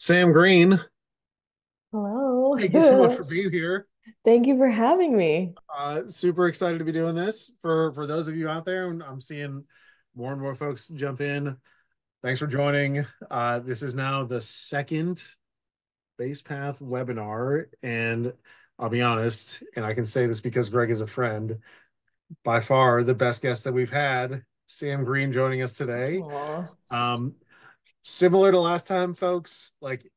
Sam Green, Hello. thank you so much for being here. Thank you for having me. Uh, super excited to be doing this. For for those of you out there, and I'm seeing more and more folks jump in. Thanks for joining. Uh, this is now the second Basepath webinar, and I'll be honest, and I can say this because Greg is a friend, by far the best guest that we've had, Sam Green joining us today. Aw. Um, similar to last time, folks, like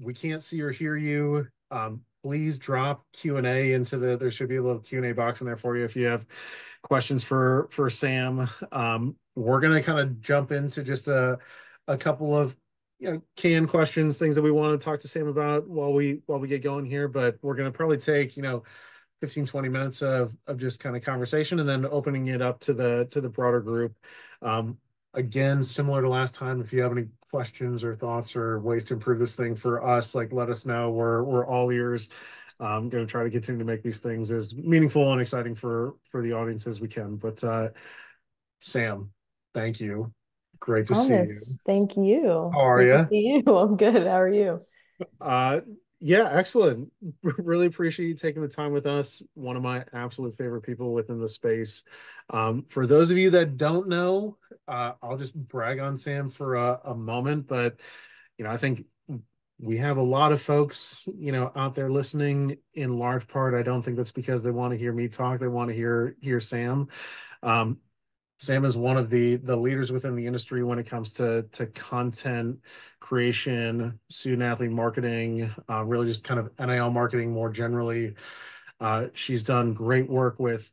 we can't see or hear you. Um, please drop Q&A into the, there should be a little Q&A box in there for you if you have questions for, for Sam. Um, we're going to kind of jump into just a, a couple of, you know, canned questions, things that we want to talk to Sam about while we, while we get going here, but we're going to probably take, you know, 15, 20 minutes of, of just kind of conversation and then opening it up to the, to the broader group. Um, again, similar to last time, if you have any questions or thoughts or ways to improve this thing for us, like let us know. We're we're all ears. I'm going to try to continue to make these things as meaningful and exciting for for the audience as we can. But uh, Sam, thank you. Great to see you. Thank you. How are you? see you. I'm good. How are you? Uh, yeah, excellent. Really appreciate you taking the time with us. One of my absolute favorite people within the space. Um, for those of you that don't know, uh, I'll just brag on Sam for a, a moment, but you know, I think we have a lot of folks, you know, out there listening in large part. I don't think that's because they want to hear me talk. They want to hear hear Sam. Um, Sam is one of the the leaders within the industry when it comes to to content creation, student athlete marketing, uh, really just kind of NIL marketing more generally. Uh, she's done great work with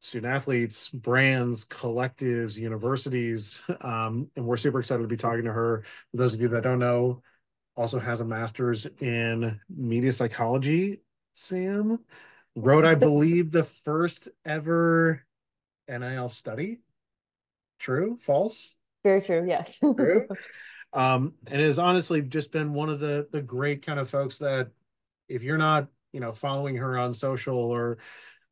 student athletes, brands, collectives, universities, um, and we're super excited to be talking to her. For those of you that don't know, also has a master's in media psychology. Sam wrote, I believe, the first ever NIL study. True? False? Very true. Yes. True. Um, and has honestly just been one of the the great kind of folks that if you're not, you know, following her on social or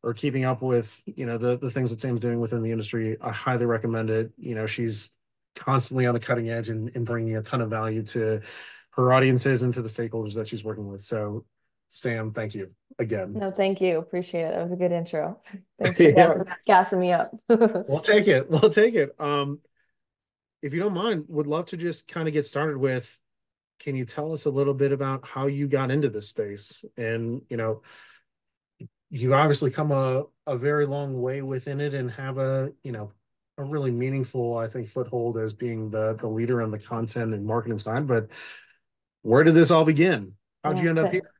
or keeping up with, you know, the the things that Sam's doing within the industry, I highly recommend it. You know, she's constantly on the cutting edge and, and bringing a ton of value to her audiences and to the stakeholders that she's working with. So, Sam, thank you again. No, thank you. Appreciate it. That was a good intro. Thanks for Yeah. gassing, gassing me up. We'll take it. We'll take it. Um, if you don't mind, would love to just kind of get started with, can you tell us a little bit about how you got into this space? And, you know, you've obviously come a, a very long way within it and have a, you know, a really meaningful, I think, foothold as being the the leader on the content and marketing side. But where did this all begin? How'd you Yeah, end up here?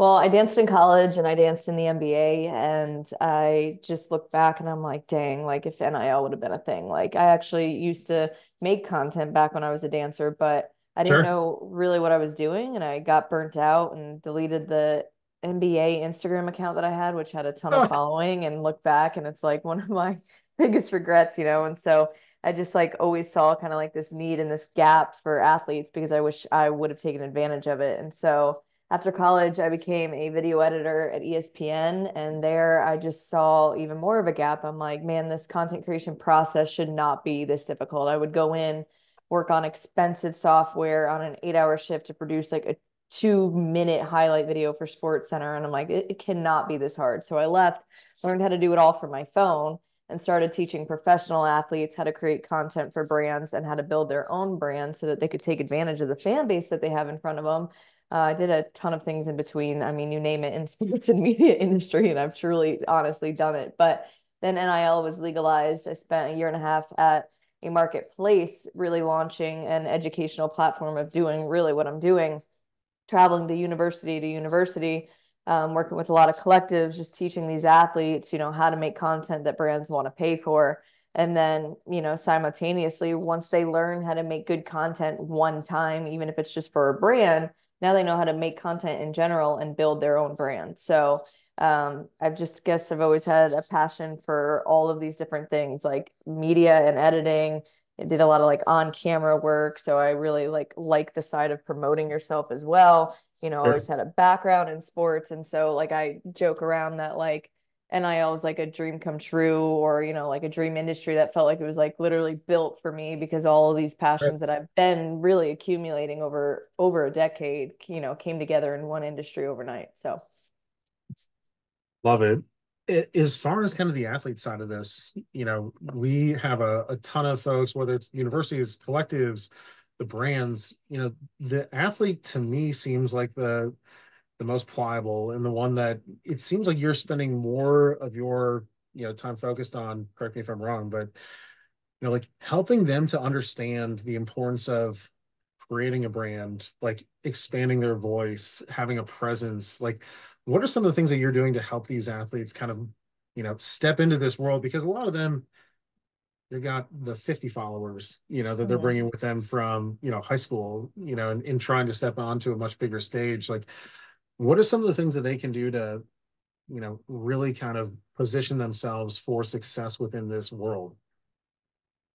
Well, I danced in college and I danced in the NBA, and I just look back and I'm like, dang, like if NIL would have been a thing. Like I actually used to make content back when I was a dancer, but I didn't Sure. know really what I was doing, and I got burnt out and deleted the NBA Instagram account that I had, which had a ton of Oh, following, and look back and it's like one of my biggest regrets, you know. And so I just like always saw kind of like this need and this gap for athletes because I wish I would have taken advantage of it. And so after college, I became a video editor at ESPN, and there I just saw even more of a gap. I'm like, man, this content creation process should not be this difficult. I would go in, work on expensive software on an eight hour shift to produce like a two minute highlight video for SportsCenter. And I'm like, it, it cannot be this hard. So I left, learned how to do it all from my phone, and started teaching professional athletes how to create content for brands and how to build their own brand so that they could take advantage of the fan base that they have in front of them uh, I did a ton of things in between. I mean, you name it in sports and media industry, and I've truly, honestly done it. But then NIL was legalized. I spent a year and a half at a marketplace, really launching an educational platform of doing really what I'm doing, traveling to university to university, um, working with a lot of collectives, just teaching these athletes, you know, how to make content that brands want to pay for. And then, you know, simultaneously, once they learn how to make good content one time, even if it's just for a brand, now they know how to make content in general and build their own brand. So um, I've just guess I've always had a passion for all of these different things like media and editing. I did a lot of like on camera work. So I really like like the side of promoting yourself as well. You know, I sure. always had a background in sports. And so like I joke around that like NIL was like a dream come true or, you know, like a dream industry that felt like it was like literally built for me because all of these passions right. that I've been really accumulating over over a decade, you know, came together in one industry overnight. So love it. As far as kind of the athlete side of this, you know, we have a, a ton of folks, whether it's universities, collectives, the brands, you know, the athlete to me seems like the the most pliable and the one that it seems like you're spending more of your you know time focused on correct me if i'm wrong but you know like helping them to understand the importance of creating a brand like expanding their voice having a presence like what are some of the things that you're doing to help these athletes kind of you know step into this world because a lot of them they've got the 50 followers you know that they're mm-hmm. bringing with them from you know high school you know and, and trying to step onto a much bigger stage like what are some of the things that they can do to you know really kind of position themselves for success within this world?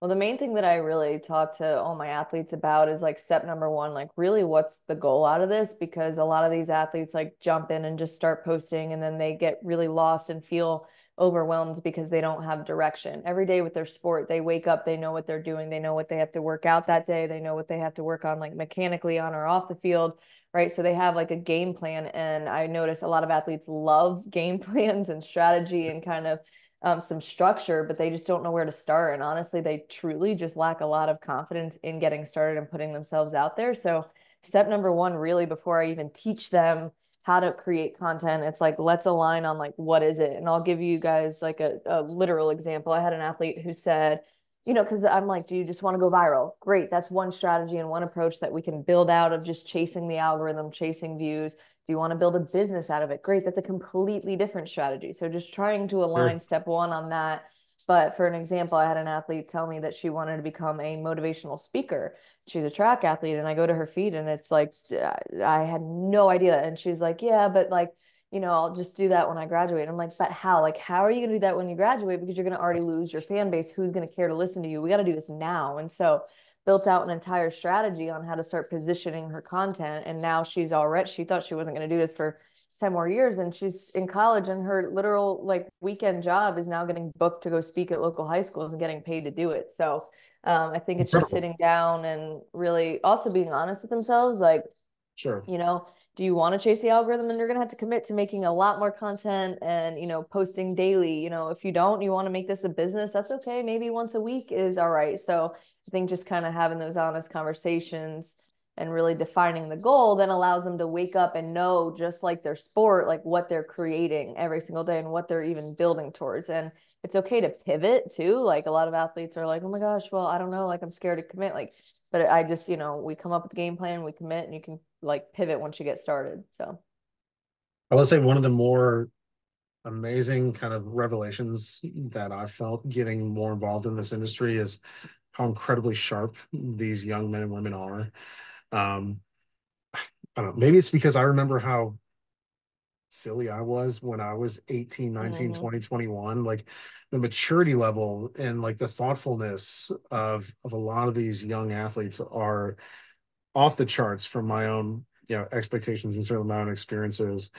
Well the main thing that i really talk to all my athletes about is like step number one like really what's the goal out of this? Because a lot of these athletes like jump in and just start posting and then they get really lost and feel overwhelmed because they don't have direction. Every day with their sport they wake up they know what they're doing they know what they have to work out that day they know what they have to work on like mechanically on or off the field right? So they have like a game plan. And I notice a lot of athletes love game plans and strategy and kind of um, some structure, but they just don't know where to start. And honestly, they truly just lack a lot of confidence in getting started and putting themselves out there. So, step number one, really, before I even teach them how to create content, it's like, let's align on like, what is it? And I'll give you guys like a, a literal example. I had an athlete who said, you know, because I'm like, do you just want to go viral? Great. That's one strategy and one approach that we can build out of just chasing the algorithm, chasing views. Do you want to build a business out of it? Great. That's a completely different strategy. So just trying to align sure. step one on that. But for an example, I had an athlete tell me that she wanted to become a motivational speaker. She's a track athlete, and I go to her feed, and it's like, I had no idea. And she's like, yeah, but like, you know, I'll just do that when I graduate. I'm like, but how? Like, how are you going to do that when you graduate? Because you're going to already lose your fan base. Who's going to care to listen to you? We got to do this now. And so, built out an entire strategy on how to start positioning her content. And now she's already, she thought she wasn't going to do this for 10 more years. And she's in college, and her literal like weekend job is now getting booked to go speak at local high schools and getting paid to do it. So, um, I think it's just sitting down and really also being honest with themselves. Like, sure, you know, do you want to chase the algorithm? And you're going to have to commit to making a lot more content and you know posting daily. You know if you don't you want to make this a business that's okay. Maybe once a week is all right. So i think just kind of having those honest conversations and really defining the goal then allows them to wake up and know just like their sport like what they're creating every single day and what they're even building towards. And it's okay to pivot too. Like a lot of athletes are like oh my gosh well i don't know like i'm scared to commit. Like but i just you know we come up with a game plan we commit and you can like pivot once you get started. So I would say one of the more amazing kind of revelations that I felt getting more involved in this industry is how incredibly sharp these young men and women are. Um, I don't know, maybe it's because I remember how silly I was when I was 18, 19, mm-hmm. 20, 21. Like the maturity level and like the thoughtfulness of of a lot of these young athletes are off the charts from my own you know expectations and certainly my own experiences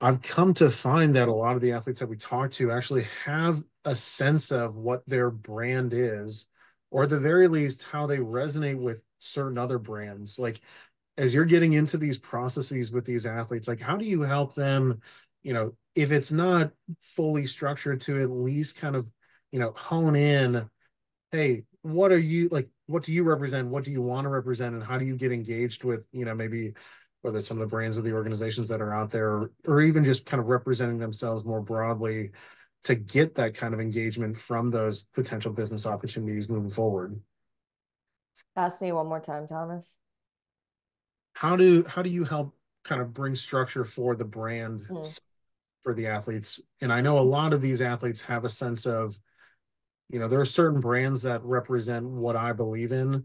i've come to find that a lot of the athletes that we talk to actually have a sense of what their brand is or at the very least how they resonate with certain other brands like as you're getting into these processes with these athletes like how do you help them you know if it's not fully structured to at least kind of you know hone in hey what are you like what do you represent? What do you want to represent? And how do you get engaged with you know maybe whether it's some of the brands of the organizations that are out there or even just kind of representing themselves more broadly to get that kind of engagement from those potential business opportunities moving forward? Ask me one more time thomas how do how do you help kind of bring structure for the brand mm. for the athletes and i know a lot of these athletes have a sense of you know there are certain brands that represent what i believe in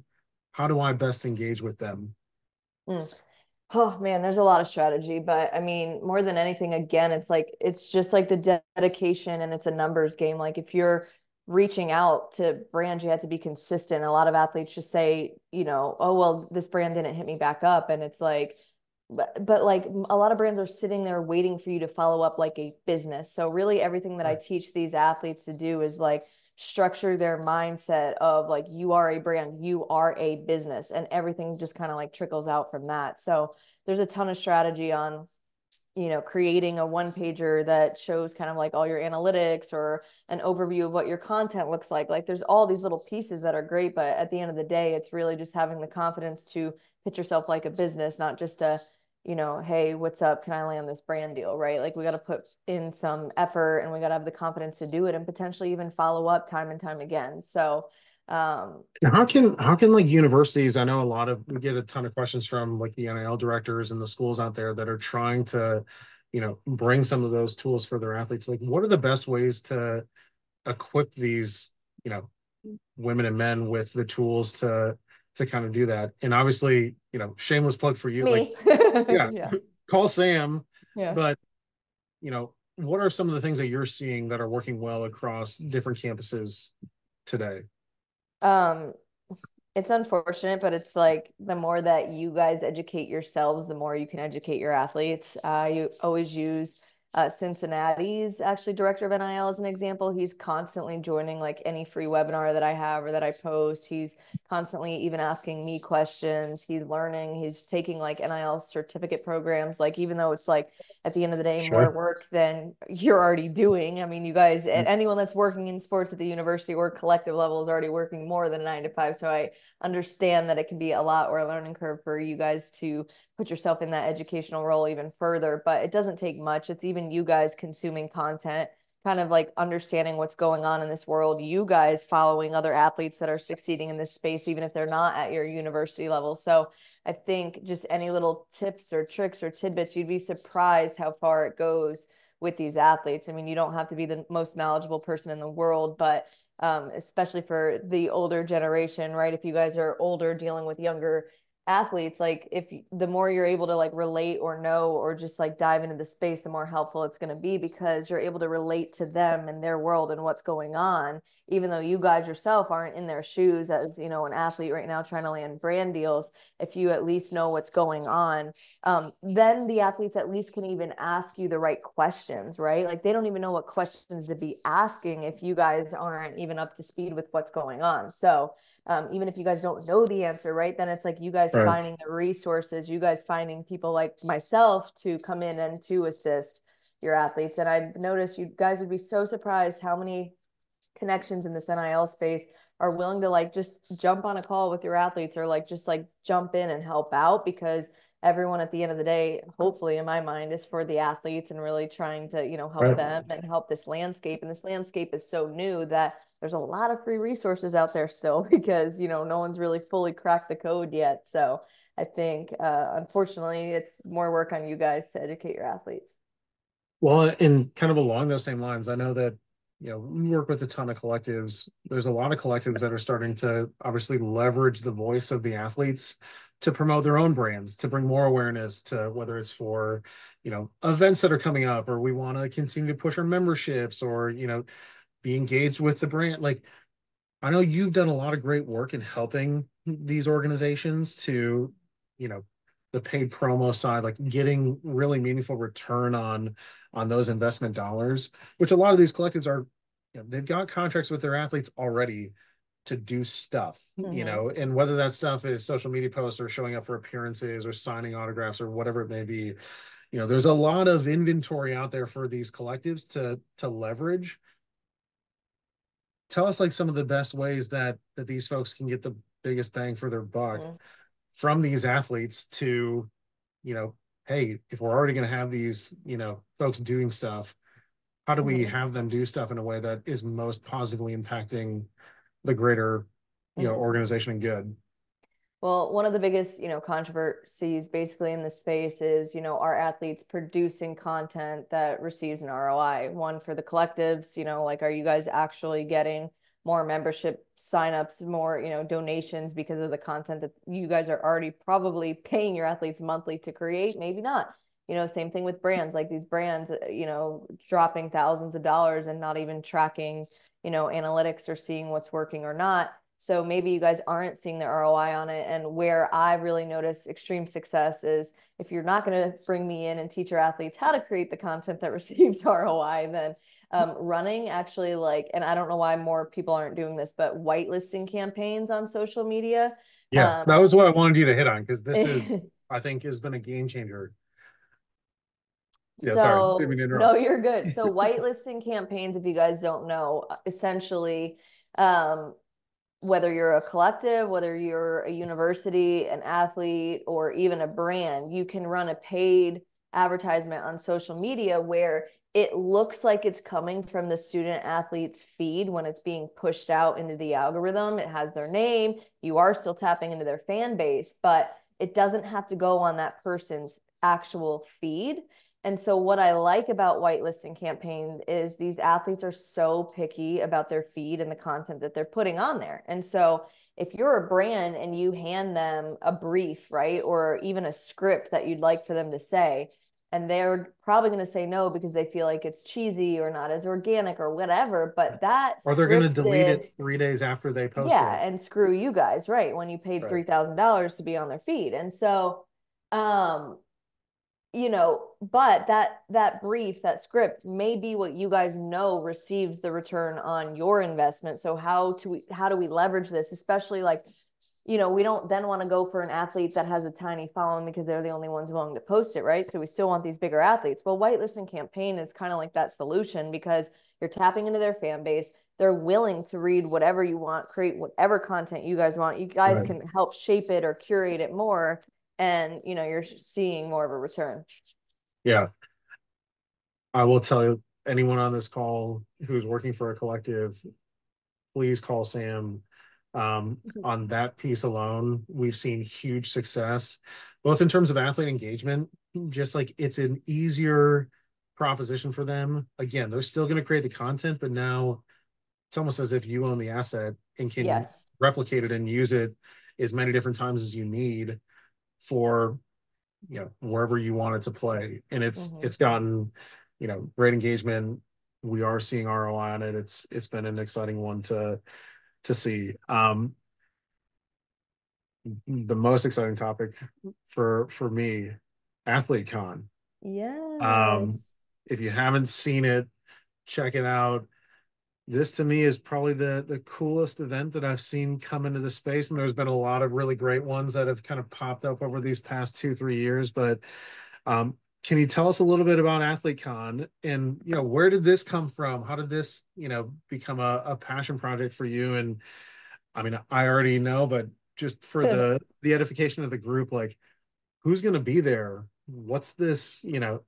how do i best engage with them mm. oh man there's a lot of strategy but i mean more than anything again it's like it's just like the dedication and it's a numbers game like if you're reaching out to brands you had to be consistent a lot of athletes just say you know oh well this brand didn't hit me back up and it's like but, but like a lot of brands are sitting there waiting for you to follow up like a business. So really everything that I teach these athletes to do is like structure their mindset of like you are a brand, you are a business and everything just kind of like trickles out from that. So there's a ton of strategy on you know creating a one pager that shows kind of like all your analytics or an overview of what your content looks like like there's all these little pieces that are great but at the end of the day it's really just having the confidence to pitch yourself like a business not just a you know, hey, what's up? Can I land this brand deal? Right. Like we got to put in some effort and we got to have the confidence to do it and potentially even follow up time and time again. So, um, how can, how can like universities, I know a lot of, we get a ton of questions from like the NIL directors and the schools out there that are trying to, you know, bring some of those tools for their athletes. Like, what are the best ways to equip these, you know, women and men with the tools to to kind of do that. And obviously, you know, shameless plug for you. Me. Like, yeah, yeah, call Sam. Yeah. But, you know, what are some of the things that you're seeing that are working well across different campuses today? Um, it's unfortunate, but it's like the more that you guys educate yourselves, the more you can educate your athletes. Uh, you always use uh, Cincinnati's actually director of NIL as an example. He's constantly joining like any free webinar that I have or that I post. He's constantly even asking me questions. He's learning. He's taking like NIL certificate programs. Like even though it's like at the end of the day sure. more work than you're already doing. I mean, you guys, mm-hmm. anyone that's working in sports at the university or collective level is already working more than nine to five. So I understand that it can be a lot or a learning curve for you guys to put yourself in that educational role even further. But it doesn't take much. It's even you guys consuming content kind of like understanding what's going on in this world, you guys following other athletes that are succeeding in this space, even if they're not at your university level. So I think just any little tips or tricks or tidbits, you'd be surprised how far it goes with these athletes. I mean, you don't have to be the most knowledgeable person in the world, but um, especially for the older generation, right? If you guys are older dealing with younger athletes like if the more you're able to like relate or know or just like dive into the space the more helpful it's going to be because you're able to relate to them and their world and what's going on even though you guys yourself aren't in their shoes as you know an athlete right now trying to land brand deals if you at least know what's going on um, then the athletes at least can even ask you the right questions right like they don't even know what questions to be asking if you guys aren't even up to speed with what's going on so um, even if you guys don't know the answer, right? Then it's like you guys right. finding the resources, you guys finding people like myself to come in and to assist your athletes. And I've noticed you guys would be so surprised how many connections in this NIL space are willing to like just jump on a call with your athletes or like just like jump in and help out because everyone at the end of the day hopefully in my mind is for the athletes and really trying to you know help right. them and help this landscape. And this landscape is so new that there's a lot of free resources out there still because you know no one's really fully cracked the code yet. So i think uh, unfortunately it's more work on you guys to educate your athletes. Well and kind of along those same lines i know that you know we work with a ton of collectives. There's a lot of collectives that are starting to obviously leverage the voice of the athletes to promote their own brands to bring more awareness to whether it's for you know events that are coming up or we want to continue to push our memberships or you know be engaged with the brand. Like i know you've done a lot of great work in helping these organizations to you know the paid promo side like getting really meaningful return on on those investment dollars which a lot of these collectives are you know, they've got contracts with their athletes already to do stuff mm-hmm. you know and whether that stuff is social media posts or showing up for appearances or signing autographs or whatever it may be you know there's a lot of inventory out there for these collectives to to leverage tell us like some of the best ways that that these folks can get the biggest bang for their buck mm-hmm. from these athletes to you know hey if we're already going to have these you know folks doing stuff how do we mm-hmm. have them do stuff in a way that is most positively impacting the greater you know mm-hmm. organization and good well, one of the biggest, you know, controversies basically in the space is, you know, our athletes producing content that receives an ROI. One for the collectives, you know, like are you guys actually getting more membership signups, more, you know, donations because of the content that you guys are already probably paying your athletes monthly to create? Maybe not. You know, same thing with brands, like these brands, uh, you know, dropping thousands of dollars and not even tracking, you know, analytics or seeing what's working or not So maybe you guys aren't seeing the ROI on it. And where I really notice extreme success is if you're not going to bring me in and teach your athletes how to create the content that receives ROI, then um, running actually like, and I don't know why more people aren't doing this, but whitelisting campaigns on social media. Yeah, Um, that was what I wanted you to hit on because this is, I think, has been a game changer. Yeah, sorry, So, didn't mean no, you're good. So whitelisting campaigns, if you guys don't know, uh, essentially, um, whether you're a collective, whether you're a university, an athlete, or even a brand, you can run a paid advertisement on social media where it looks like it's coming from the student athlete's feed when it's being pushed out into the algorithm. It has their name. You are still tapping into their fan base, but it doesn't have to go on that person's actual feed. And so what I like about whitelisting campaign is these athletes are so picky about their feed and the content that they're putting on there. And so if you're a brand and you hand them a brief, right, or even a script that you'd like for them to say, and they're probably going to say no because they feel like it's cheesy or not as organic or whatever, but that Or they're going to delete it three days after they post yeah, it. and screw you guys, right? When you paid Right. three thousand dollars to be on their feed. And so um you know, but that that brief, that script may be what you guys know receives the return on your investment. So how to how do we leverage this, especially like you know, we don't then want to go for an athlete that has a tiny following because they're the only ones willing to post it, right? So we still want these bigger athletes. Well, whitelisting campaign is kind of like that solution because you're tapping into their fan base. They're willing to read whatever you want, create whatever content you guys want. You guys Right. can help shape it or curate it more. And you know, you're seeing more of a return. Yeah. I will tell you, anyone on this call who's working for a collective, please call Sam. Um, Mhm. on that piece alone, we've seen huge success, both in terms of athlete engagement, just like it's an easier proposition for them. Again, they're still going to create the content, but now it's almost as if you own the asset and can Yes. replicate it and use it as many different times as you need for you know wherever you want it to play. And it's Mhm. it's gotten you know great engagement. We are seeing ROI on it. It's it's been an exciting one to to see. Um the most exciting topic for for me athlete con Yes. if you haven't seen it check it out this to me is probably the the coolest event that I've seen come into the space, and there's been a lot of really great ones that have kind of popped up over these past two three years. But um, can you tell us a little bit about AthleteCon and you know where did this come from? How did this you know become a, a passion project for you? And I mean, I already know, but just for the the edification of the group, like who's going to be there? What's this? You know,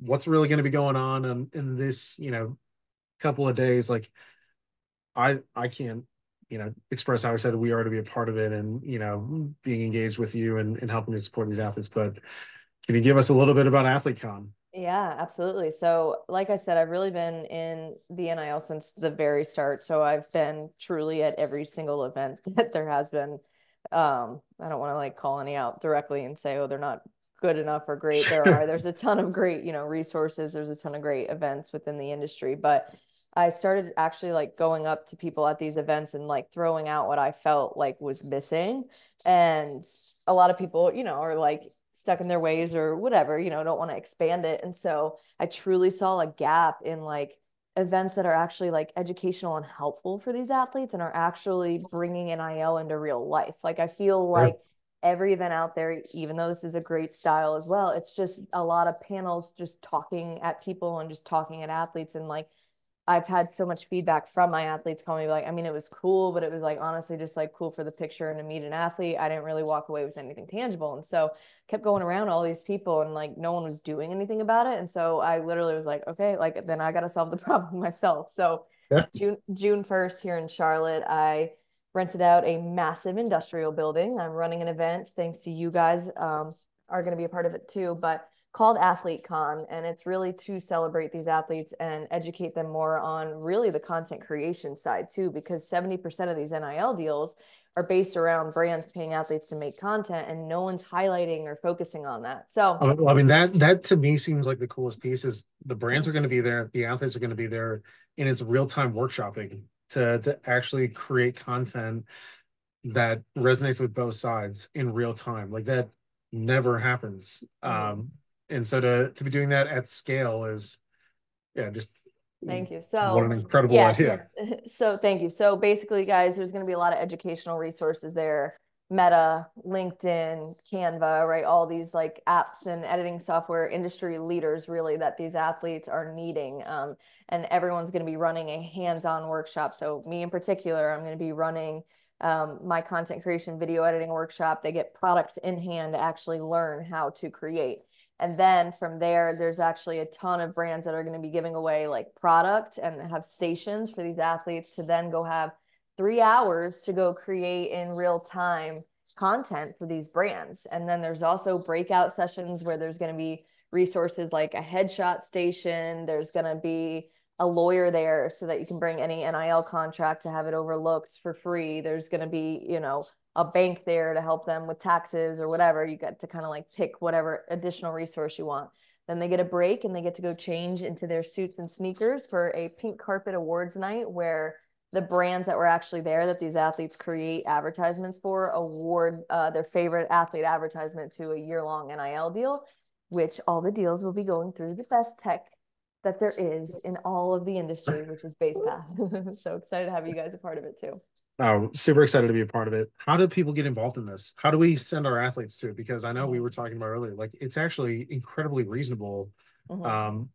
what's really going to be going on in, in this you know couple of days like i i can't you know express how excited we are to be a part of it and you know being engaged with you and, and helping to support these athletes but can you give us a little bit about athletecon Yeah, absolutely. So, like I said, I've really been in the NIL since the very start. So, I've been truly at every single event that there has been. Um, I don't want to like call any out directly and say, oh, they're not good enough or great. There are. There's a ton of great, you know, resources. There's a ton of great events within the industry. But I started actually like going up to people at these events and like throwing out what I felt like was missing. And a lot of people, you know, are like stuck in their ways or whatever, you know, don't want to expand it. And so I truly saw a gap in like events that are actually like educational and helpful for these athletes and are actually bringing NIL into real life. Like I feel like every event out there, even though this is a great style as well, it's just a lot of panels just talking at people and just talking at athletes and like I've had so much feedback from my athletes calling me like, I mean, it was cool, but it was like honestly just like cool for the picture and to meet an athlete. I didn't really walk away with anything tangible. And so kept going around all these people and like no one was doing anything about it. And so I literally was like, okay, like then I gotta solve the problem myself. So Yeah. June June 1st here in Charlotte, I rented out a massive industrial building. I'm running an event thanks to you guys um, are going to be a part of it too, but called Athlete Con. And it's really to celebrate these athletes and educate them more on really the content creation side too, because 70% of these NIL deals are based around brands paying athletes to make content and no one's highlighting or focusing on that. So I mean- that that to me seems like the coolest piece is the brands are going to be there the athletes are going to be there and it's real-time workshopping to to actually create content that resonates with both sides in real time. Like that never happens. Mm-hmm. Um, and so to to be doing that at scale is yeah, just Thank you. So what an incredible yeah, idea. So, so thank you. So basically, guys, there's going to be a lot of educational resources there. Meta, LinkedIn, Canva, right? All these like apps and editing software industry leaders, really, that these athletes are needing. Um, and everyone's going to be running a hands on workshop. So, me in particular, I'm going to be running um, my content creation video editing workshop. They get products in hand to actually learn how to create. And then from there, there's actually a ton of brands that are going to be giving away like product and have stations for these athletes to then go have three hours to go create in real time content for these brands. And then there's also breakout sessions where there's going to be resources like a headshot station. There's going to be a lawyer there so that you can bring any NIL contract to have it overlooked for free. There's going to be, you know, a bank there to help them with taxes or whatever. You get to kind of like pick whatever additional resource you want. Then they get a break and they get to go change into their suits and sneakers for a pink carpet awards night where the brands that were actually there that these athletes create advertisements for award uh, their favorite athlete advertisement to a year long NIL deal, which all the deals will be going through the best tech that there is in all of the industry, which is BasePath. so excited to have you guys a part of it too. Oh, super excited to be a part of it. How do people get involved in this? How do we send our athletes to it? Because I know we were talking about earlier, like it's actually incredibly reasonable. Mm-hmm. Um,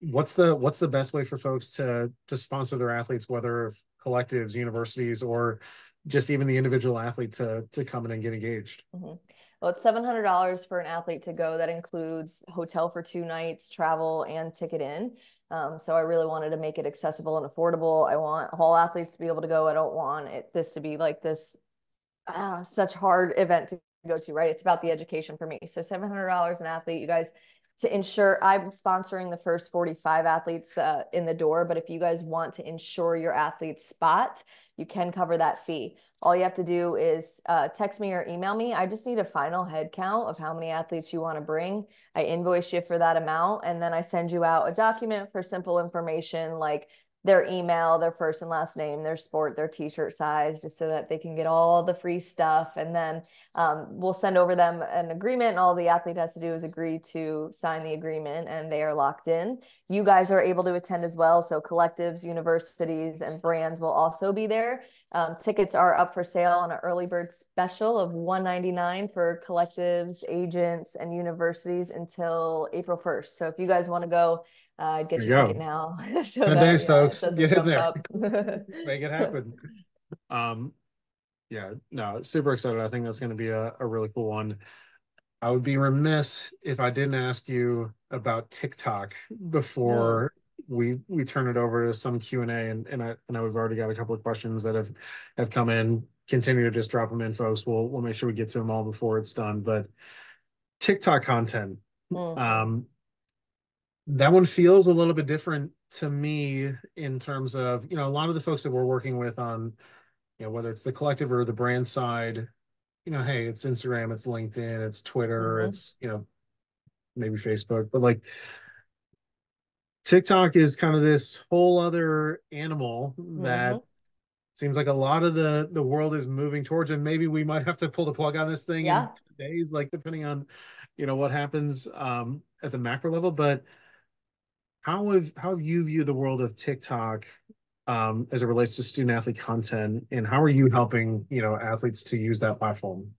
what's the what's the best way for folks to to sponsor their athletes whether collectives universities or just even the individual athlete to to come in and get engaged mm-hmm. Well it's $700 for an athlete to go. That includes hotel for two nights travel and ticket in. Um, so i really wanted to make it accessible and affordable. I want all athletes to be able to go. I don't want it this to be like this uh, such hard event to go to right? It's about the education for me. So $700 an athlete you guys to ensure I'm sponsoring the first 45 athletes in the door, but if you guys want to ensure your athlete's spot, you can cover that fee. All you have to do is uh, text me or email me. I just need a final head count of how many athletes you want to bring. I invoice you for that amount, and then I send you out a document for simple information like their email, their first and last name, their sport, their t-shirt size, just so that they can get all the free stuff. And then um, we'll send over them an agreement. And all the athlete has to do is agree to sign the agreement and they are locked in. You guys are able to attend as well. So collectives, universities, and brands will also be there. Um, tickets are up for sale on an early bird special of 199 for collectives, agents, and universities until April 1st. So if you guys want to go uh, get your ticket now. so 10 that, days, yeah, folks. Get in there. Make it happen. Um, yeah, no, super excited. I think that's going to be a, a really cool one. I would be remiss if I didn't ask you about TikTok before yeah. we we turn it over to some Q and A. And and I know we've already got a couple of questions that have have come in. Continue to just drop them in, folks. We'll we'll make sure we get to them all before it's done. But TikTok content. Mm. Um, that one feels a little bit different to me in terms of you know a lot of the folks that we're working with on you know whether it's the collective or the brand side you know hey it's instagram it's linkedin it's twitter mm-hmm. it's you know maybe facebook but like tiktok is kind of this whole other animal that mm-hmm. seems like a lot of the the world is moving towards and maybe we might have to pull the plug on this thing yeah. in days like depending on you know what happens um at the macro level but how have how have you viewed the world of TikTok um, as it relates to student athlete content, and how are you helping you know athletes to use that platform?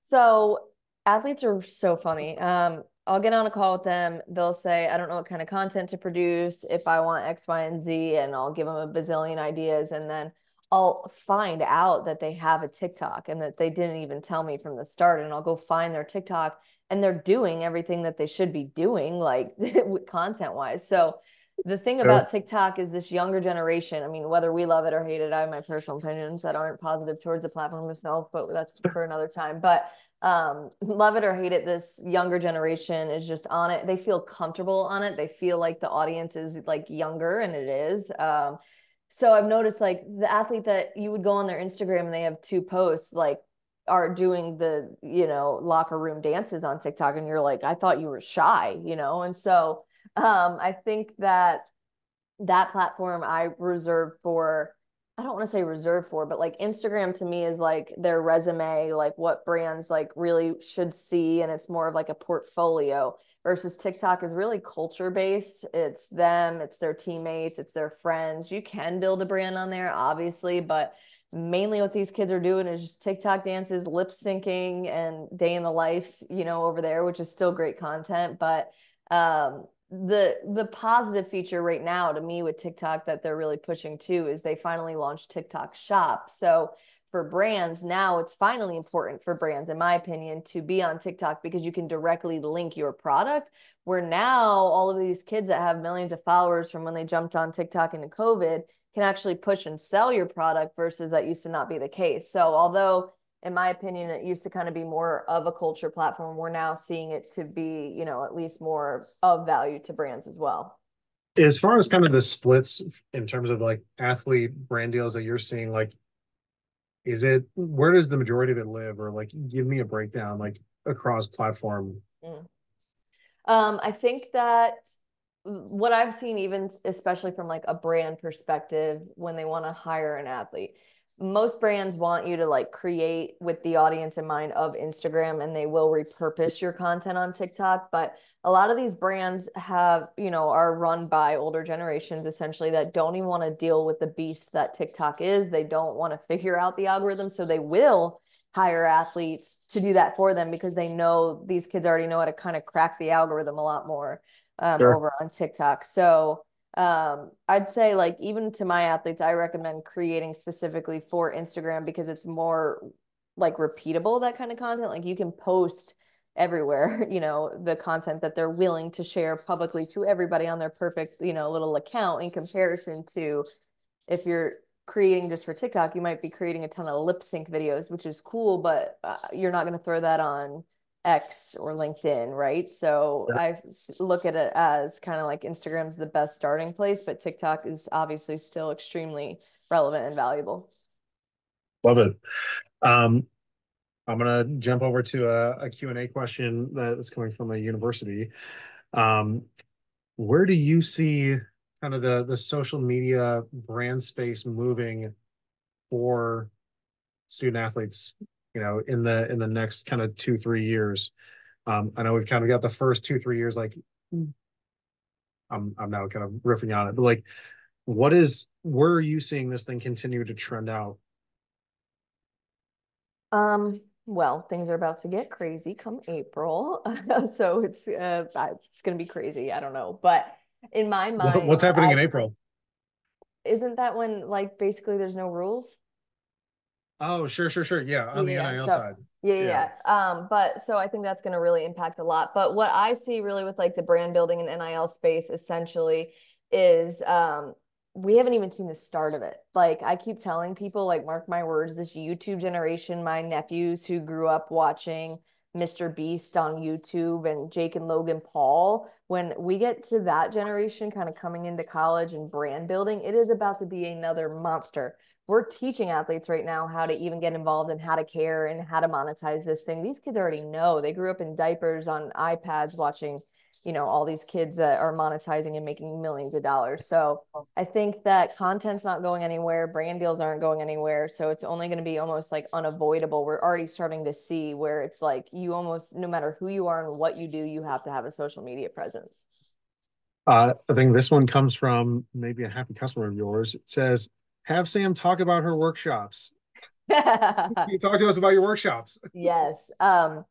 So athletes are so funny. Um, I'll get on a call with them. They'll say, I don't know what kind of content to produce, if I want X, Y, and Z, and I'll give them a bazillion ideas. And then I'll find out that they have a TikTok and that they didn't even tell me from the start. And I'll go find their TikTok and they're doing everything that they should be doing like content wise so the thing about TikTok is this younger generation. I mean, whether we love it or hate it, I have my personal opinions that aren't positive towards the platform itself, but that's for another time. But um, love it or hate it, this younger generation is just on it. They feel comfortable on it. They feel like the audience is like younger, and it is. Um, so I've noticed like the athlete that you would go on their Instagram and they have two posts, like are doing the you know locker room dances on TikTok and you're like I thought you were shy you know and so um I think that that platform I reserve for I don't want to say reserved for, but like Instagram to me is like their resume, like what brands like really should see. And it's more of like a portfolio versus TikTok is really culture based. It's them, it's their teammates, it's their friends. You can build a brand on there, obviously, but mainly what these kids are doing is just TikTok dances, lip syncing, and day in the lives, you know, over there, which is still great content. But um, the the positive feature right now to me with TikTok that they're really pushing too is they finally launched TikTok Shop. So for brands now it's finally important for brands in my opinion to be on TikTok because you can directly link your product where now all of these kids that have millions of followers from when they jumped on TikTok into COVID can actually push and sell your product versus that used to not be the case. So although in my opinion, it used to kind of be more of a culture platform. We're now seeing it to be, you know, at least more of value to brands as well. As far as kind of the splits in terms of like athlete brand deals that you're seeing, like, is it where does the majority of it live, or like, give me a breakdown like across platform? Mm. Um, I think that what I've seen, even especially from like a brand perspective, when they want to hire an athlete, most brands want you to like create with the audience in mind of Instagram and they will repurpose your content on TikTok. But a lot of these brands have, you know, are run by older generations essentially that don't even want to deal with the beast that TikTok is. They don't want to figure out the algorithm. So they will hire athletes to do that for them because they know these kids already know how to kind of crack the algorithm a lot more um, sure. over on TikTok. So um i'd say like even to my athletes i recommend creating specifically for instagram because it's more like repeatable that kind of content like you can post everywhere you know the content that they're willing to share publicly to everybody on their perfect you know little account in comparison to if you're creating just for tiktok you might be creating a ton of lip sync videos which is cool but uh, you're not going to throw that on X or LinkedIn, right? So yeah. I look at it as kind of like Instagram's the best starting place, but TikTok is obviously still extremely relevant and valuable. Love it. Um, I'm gonna jump over to a, a Q&A question that's coming from a university. Um, where do you see kind of the the social media brand space moving for student athletes you know, in the in the next kind of two three years. Um, I know we've kind of got the first two three years like I'm I'm now kind of riffing on it, but like, what is where are you seeing this thing continue to trend out? Um, well, things are about to get crazy come April, so it's uh, it's gonna be crazy. I don't know, but in my mind, what's happening I, in April? Isn't that when like basically there's no rules? Oh, sure, sure, sure. Yeah, on yeah, the NIL so, side. Yeah, yeah, yeah. Um, but so I think that's going to really impact a lot. But what I see really with like the brand building and NIL space essentially is um we haven't even seen the start of it. Like I keep telling people, like mark my words, this YouTube generation, my nephews who grew up watching Mr. Beast on YouTube and Jake and Logan Paul, when we get to that generation kind of coming into college and brand building, it is about to be another monster we're teaching athletes right now how to even get involved and how to care and how to monetize this thing. These kids already know. They grew up in diapers on iPads watching, you know, all these kids that are monetizing and making millions of dollars. So I think that content's not going anywhere, brand deals aren't going anywhere. So it's only going to be almost like unavoidable. We're already starting to see where it's like you almost no matter who you are and what you do, you have to have a social media presence. Uh, I think this one comes from maybe a happy customer of yours. It says, have Sam talk about her workshops. you talk to us about your workshops. yes. Um,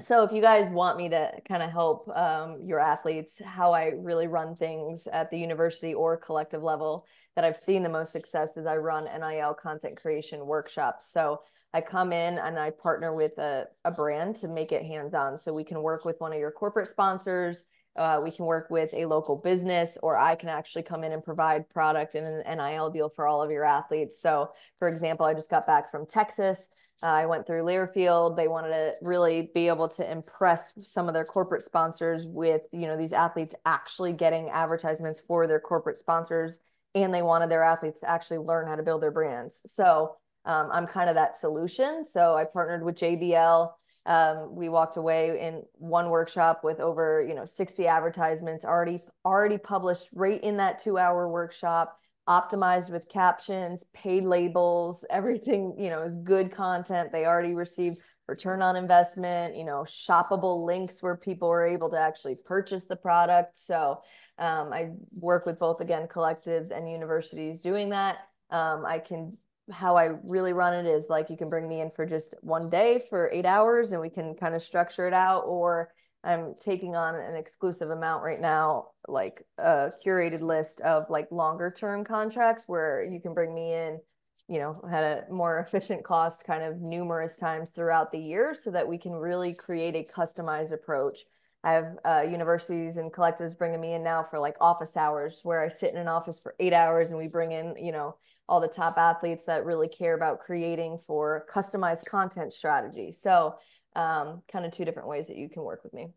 so if you guys want me to kind of help um, your athletes, how I really run things at the university or collective level that I've seen the most success is I run NIL content creation workshops. So I come in and I partner with a, a brand to make it hands-on. So we can work with one of your corporate sponsors uh, we can work with a local business, or I can actually come in and provide product and an NIL deal for all of your athletes. So, for example, I just got back from Texas. Uh, I went through Learfield. They wanted to really be able to impress some of their corporate sponsors with, you know, these athletes actually getting advertisements for their corporate sponsors, and they wanted their athletes to actually learn how to build their brands. So, um, I'm kind of that solution. So I partnered with JBL um, we walked away in one workshop with over, you know, 60 advertisements already already published right in that two hour workshop. optimized with captions, paid labels, everything, you know, is good content. They already received return on investment, you know, shoppable links where people are able to actually purchase the product. So um, I work with both again collectives and universities doing that. Um, I can how I really run it is like you can bring me in for just one day for eight hours and we can kind of structure it out or I'm taking on an exclusive amount right now, like a curated list of like longer term contracts where you can bring me in you know, had a more efficient cost kind of numerous times throughout the year so that we can really create a customized approach. I have uh, universities and collectives bringing me in now for like office hours where I sit in an office for eight hours and we bring in, you know, all the top athletes that really care about creating for customized content strategy. So um, kind of two different ways that you can work with me.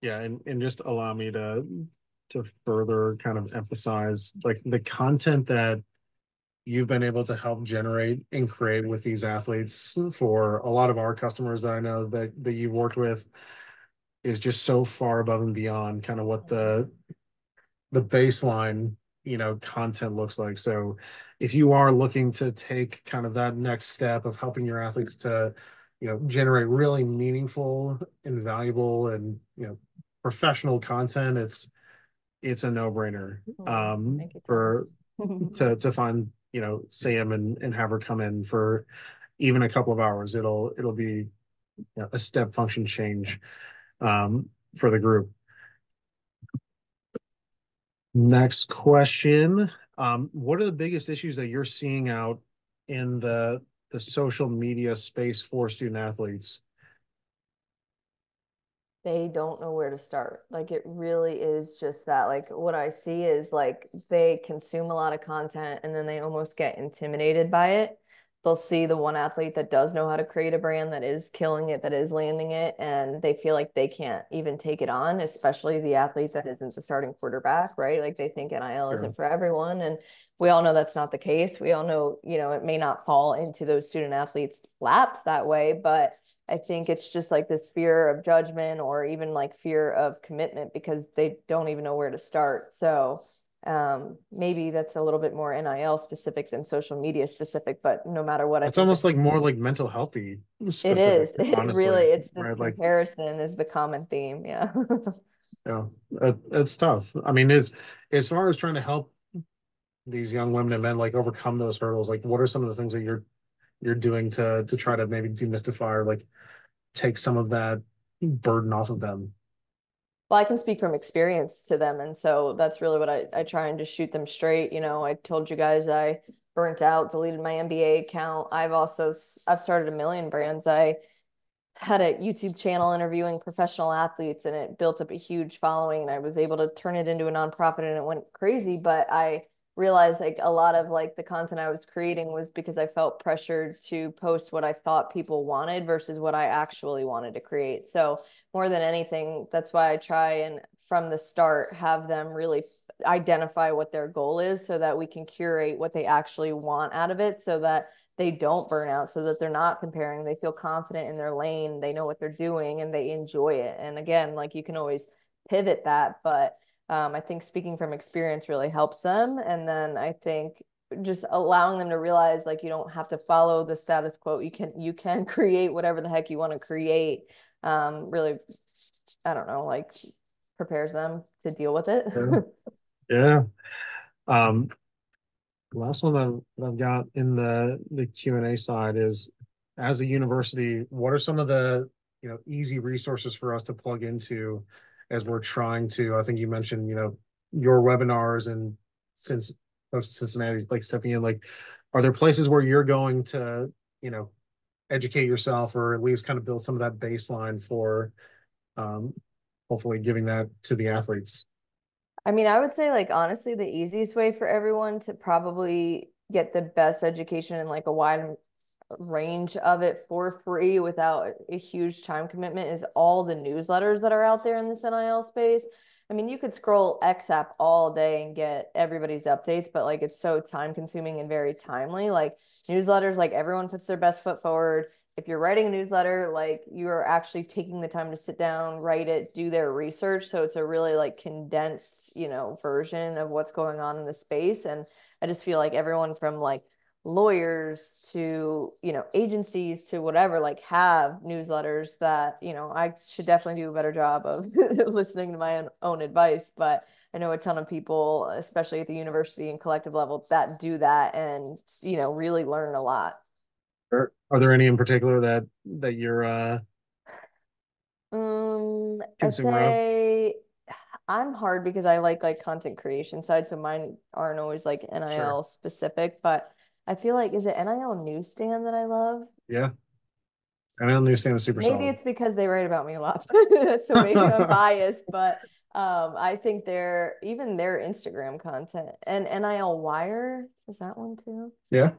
Yeah, and, and just allow me to to further kind of emphasize like the content that you've been able to help generate and create with these athletes for a lot of our customers that I know that that you've worked with is just so far above and beyond kind of what the the baseline you know content looks like so if you are looking to take kind of that next step of helping your athletes to you know generate really meaningful and valuable and you know professional content it's it's a no-brainer um for to to find you know Sam and and have her come in for even a couple of hours. It'll it'll be you know, a step function change um, for the group. Next question. Um, what are the biggest issues that you're seeing out in the the social media space for student athletes? they don't know where to start. Like it really is just that. Like what I see is like they consume a lot of content and then they almost get intimidated by it. They'll see the one athlete that does know how to create a brand that is killing it, that is landing it, and they feel like they can't even take it on, especially the athlete that isn't the starting quarterback, right? Like they think NIL sure. isn't for everyone. And we all know that's not the case. We all know, you know, it may not fall into those student athletes' laps that way, but I think it's just like this fear of judgment or even like fear of commitment because they don't even know where to start. So um, maybe that's a little bit more NIL specific than social media specific, but no matter what, it's almost like more like mental healthy. Specific, it is. Honestly, it really, it's this right? comparison like, is the common theme. Yeah. yeah, it, it's tough. I mean, is as far as trying to help these young women and men like overcome those hurdles like what are some of the things that you're you're doing to to try to maybe demystify or like take some of that burden off of them well i can speak from experience to them and so that's really what i, I try and just shoot them straight you know. I told you guys i burnt out deleted my mba account. I've also i've started a million brands. I had a youtube channel interviewing professional athletes and it built up a huge following and i was able to turn it into a nonprofit and it went crazy but i realized like a lot of like the content I was creating was because I felt pressured to post what I thought people wanted versus what I actually wanted to create. So more than anything, that's why I try and from the start have them really identify what their goal is so that we can curate what they actually want out of it so that they don't burn out so that they're not comparing they feel confident in their lane they know what they're doing and they enjoy it and again like you can always pivot that but um, I think speaking from experience really helps them. And then I think just allowing them to realize like you don't have to follow the status quo. You can you can create whatever the heck you want to create. Um, really, I don't know, like prepares them to deal with it. yeah. yeah. Um, last one that I've got in the the Q and A side is, as a university, what are some of the you know easy resources for us to plug into as we're trying to, I think you mentioned, you know, your webinars and since Cincinnati, like stepping in, like, are there places where you're going to, you know, educate yourself or at least kind of build some of that baseline for um, hopefully giving that to the athletes? I mean, I would say like honestly, the easiest way for everyone to probably get the best education in like a wide range of it for free without a huge time commitment is all the newsletters that are out there in this NIL space. I mean, you could scroll XApp all day and get everybody's updates, but like it's so time consuming and very timely. Like newsletters, like everyone puts their best foot forward. if you're writing a newsletter, like you are actually taking the time to sit down, write it, do their research. So it's a really like condensed, you know, version of what's going on in the space. And I just feel like everyone from like lawyers to, you know, agencies to whatever, like have newsletters that, you know, I should definitely do a better job of listening to my own, own advice. But I know a ton of people, especially at the university and collective level, that do that and, you know, really learn a lot. Are, are there any in particular that that you're uh Um, I'd consumer of? say I'm hard because I like like content creation side, so mine aren't always like Sure. NIL specific, but I feel like is it NIL Newsstand that I love? Yeah. I mean, newsstand is super Maybe solid. it's because they write about me a lot, so maybe I'm biased, but um, I think their even their Instagram content and NIL Wire is that one too? Yeah,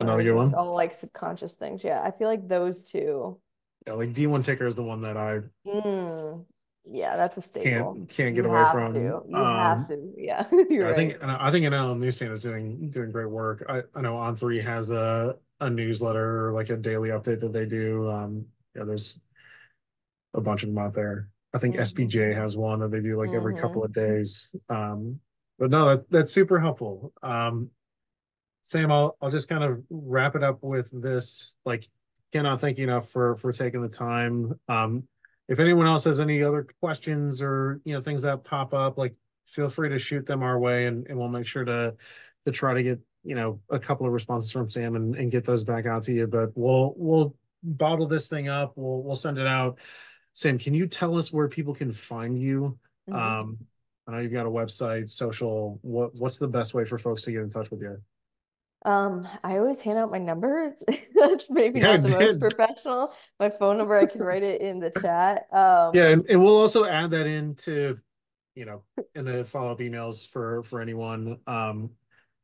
another good one. all like subconscious things. Yeah, I feel like those two. Yeah, like D1 Ticker is the one that I Mm, yeah, that's a staple. can't can't get You away have from. to. You have Um to. Yeah, you're I think right. I think NIL Newsstand is doing doing great work. I, I know On3 has a a newsletter, like a daily update that they do. Um yeah, there's a bunch of them out there. I think hmm SBJ has one that they do like every couple hmm of days. Um, but no, that, that's super helpful. Um, Sam, I'll I'll just kind of wrap it up with this. Like, cannot thank you enough for for taking the time. Um, if anyone else has any other questions or you know things that pop up, like feel free to shoot them our way, and, and we'll make sure to to try to get you know a couple of responses from Sam and, and get those back out to you. But we'll we'll bottle this thing up. We'll we'll send it out. Sam, can you tell us where people can find you? hmm Um, I know you've got a website, social. What what's the best way for folks to get in touch with you? Um, I always hand out my number. That's maybe Yeah, not the most professional. My phone number, I can write it in the chat. Um, Yeah, and, and we'll also add that into, you know, in the follow-up emails for for anyone. Um,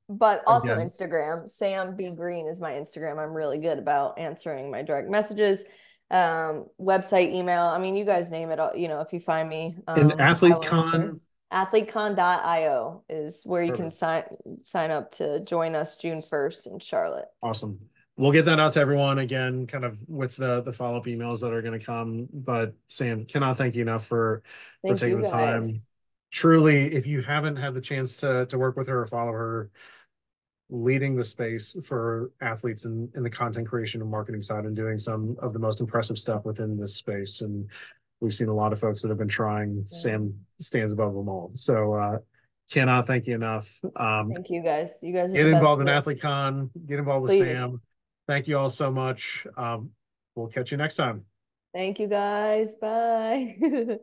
but also again, Instagram. Sam B Green is my Instagram. I'm really good about answering my direct messages. Um, website, email. I mean, you guys name it. All you know, if you find me, um, I Athlete will answer. Con, AthleteCon.io is where you can sign sign up to join us June 1st in Charlotte. awesome. We'll get that out to everyone again, kind of with the the follow-up emails that are going to come. But Sam, cannot thank you enough for for taking the time. Truly, if you haven't had the chance to to work with her or follow her, leading the space for athletes in, in the content creation and marketing side and doing some of the most impressive stuff within this space. And we've seen a lot of folks that have been trying. Yeah. Sam stands above them all. So uh cannot thank you enough. Um Thank you guys. You guys get involved in here. AthleteCon, get involved with Please. Sam. Thank you all so much. Um we'll catch you next time. Thank you guys. Bye.